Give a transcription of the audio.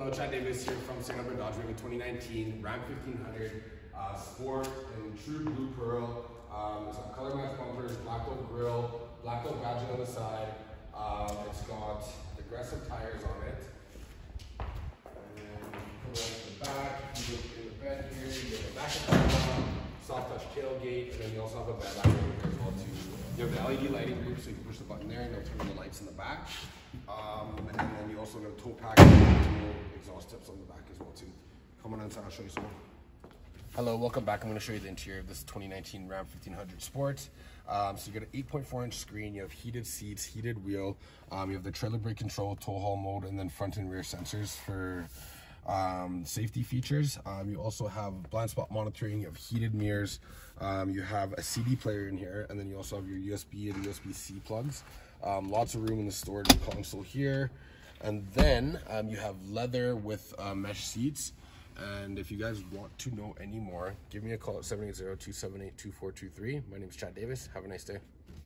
Hello, Chad Davis here from St. Albert Dodge. We have a 2019 Ram 1500 uh, Sport in true blue pearl. Um, it's got color match bumpers, blackout grille, blackout badging on the side. Um, it's got aggressive tires on it. And then around to the back, you look in the bed here, you get a back of soft touch tailgate, and then you also have a bed back here as well too. You have the LED lighting group, so you can push the button there and it'll turn on the lights in the back. Um, and then you also have a tow pack and exhaust tips on the back as well too. Come on inside, I'll show you some. Hello, welcome back. I'm going to show you the interior of this 2019 Ram 1500 Sport. Um, so you got an 8.4 inch screen, you have heated seats, heated wheel, um, you have the trailer brake control, tow haul mode, and then front and rear sensors for um, safety features. Um, you also have blind spot monitoring, you have heated mirrors, um, you have a CD player in here, and then you also have your USB and USB-C plugs. Um, lots of room in the storage console here. And then um, you have leather with uh, mesh seats. And if you guys want to know any more, give me a call at 780-278-2423. My name is Chad Davis. Have a nice day.